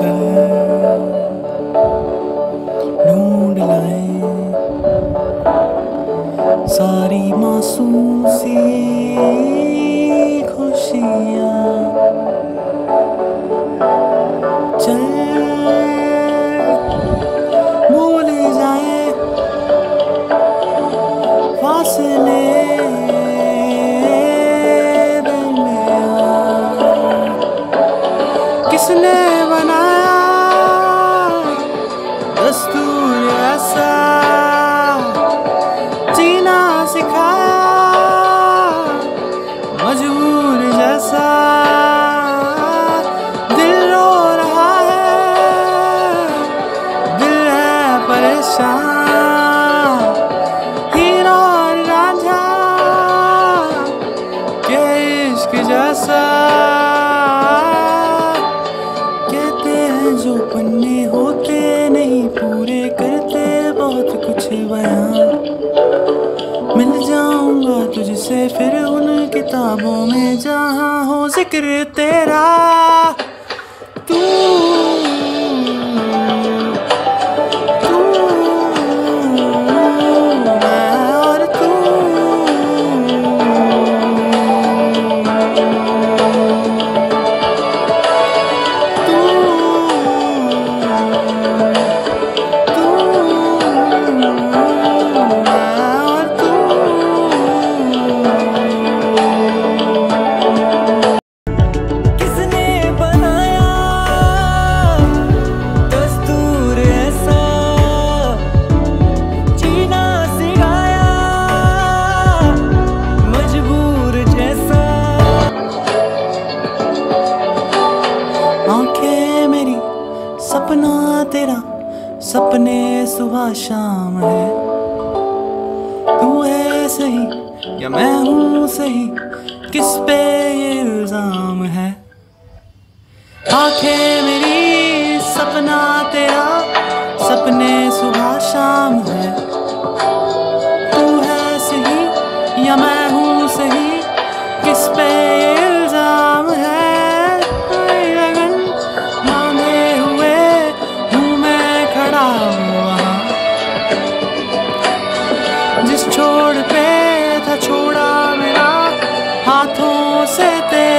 चल। ढूंढ लाए। सारी मासूम सी खुशियाँ। इश्क जैसा कहते हैं जो पन्ने होते नहीं पूरे करते बहुत कुछ मिल जाऊँगा तुझसे फिर उन किताबों में जहाँ हो ज़िक्र तेरा तू सपने सुबह शाम है। तू है सही, या मैं हूँ सही, किस पे ये इल्ज़ाम? se te